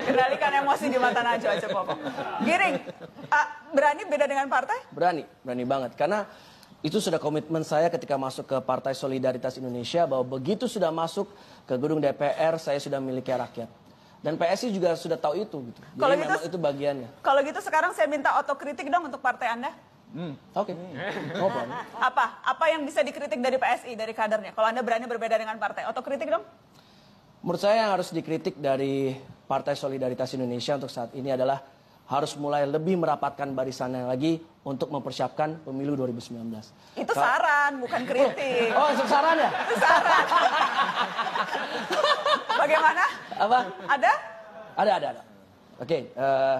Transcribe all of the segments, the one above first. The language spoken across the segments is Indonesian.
Kendalikan emosi di mata Najwa Cepopo. Giring, ah, berani beda dengan partai? Berani, berani banget. Karena itu sudah komitmen saya ketika masuk ke Partai Solidaritas Indonesia bahwa begitu sudah masuk ke gedung DPR saya sudah miliki rakyat. Dan PSI juga sudah tahu itu gitu. Jadi Kalau gitu- memang itu bagiannya. Kalau gitu sekarang saya minta otokritik dong untuk partai Anda. Oke. No problem. Apa? Apa yang bisa dikritik dari PSI, dari kadernya? Kalau Anda berani berbeda dengan partai, otokritik dong? Menurut saya yang harus dikritik dari Partai Solidaritas Indonesia untuk saat ini adalah harus mulai lebih merapatkan barisannya lagi untuk mempersiapkan pemilu 2019. Itu saran, bukan kritik. Oh, untuk saran ya? Itu saran. Bagaimana? Apa? Ada? Ada, ada, ada. Oke, eh,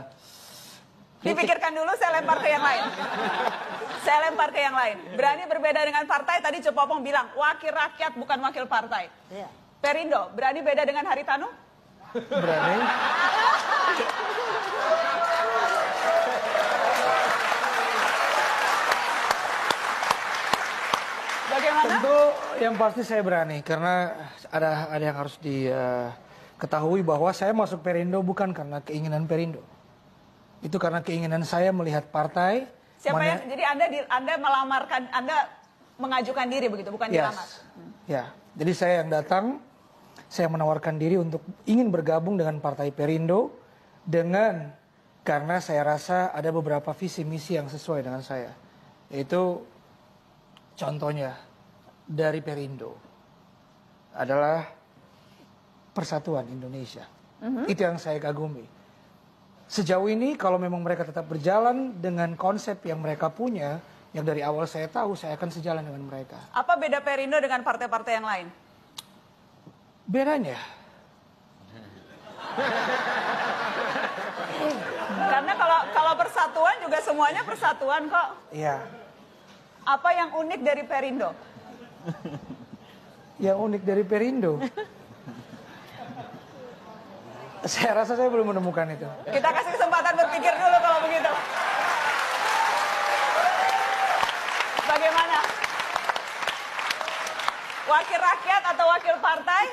kritik. Dipikirkan dulu, saya lempar ke yang lain. Saya lempar ke yang lain. Berani berbeda dengan partai, tadi Cepopong bilang, wakil rakyat bukan wakil partai. Perindo, berani beda dengan Haritanu? Berani. Bagaimana? Tentu yang pasti saya berani karena ada ada yang harus diketahui bahwa saya masuk Perindo bukan karena keinginan Perindo. Itu karena keinginan saya melihat partai Siapa mana- yang, jadi Anda di- Anda melamarkan, Anda mengajukan diri begitu, bukan Yes. dilamar? Ya, jadi saya yang datang, saya menawarkan diri untuk ingin bergabung dengan Partai Perindo dengan karena saya rasa ada beberapa visi misi yang sesuai dengan saya. Yaitu contohnya dari Perindo adalah persatuan Indonesia. Itu yang saya kagumi. Sejauh ini kalau memang mereka tetap berjalan dengan konsep yang mereka punya, yang dari awal saya tahu saya akan sejalan dengan mereka. Apa beda Perindo dengan partai-partai yang lain? Bedanya, Karena kalau kalau persatuan juga semuanya persatuan kok. ya, Apa yang unik dari Perindo? yang unik dari Perindo. saya rasa saya belum menemukan itu. Kita kasih kesempatan berpikir dulu kalau begitu. Bagaimana? Wakil rakyat atau wakil partai?